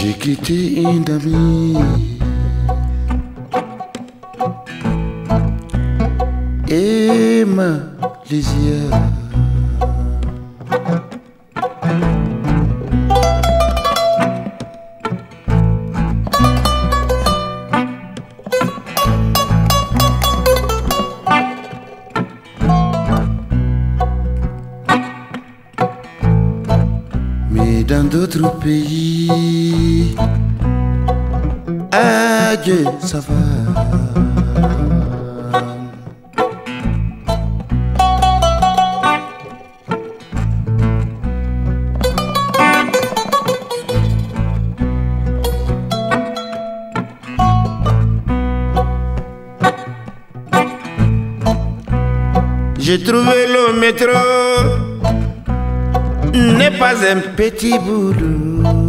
chiquita in the me. D'autres pays, adieu, ça va. J'ai trouvé le métro n'est pas un petit boulot.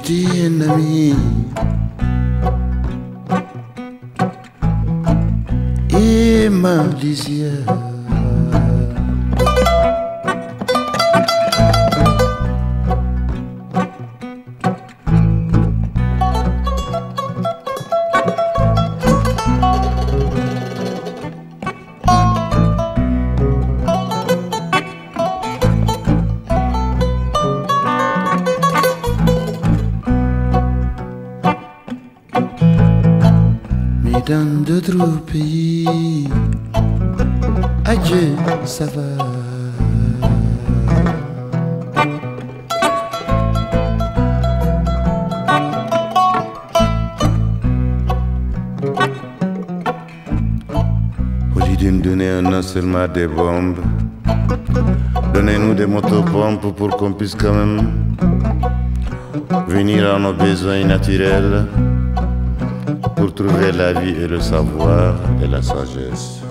Quitté un ami et ma lisière. Mais dans d'autres pays, adieu, ça va. Au lieu de nous donner un seulement des bombes, donnez-nous des motopompes pour qu'on puisse quand même venir à nos besoins naturels pour trouver la vie et le savoir et la sagesse.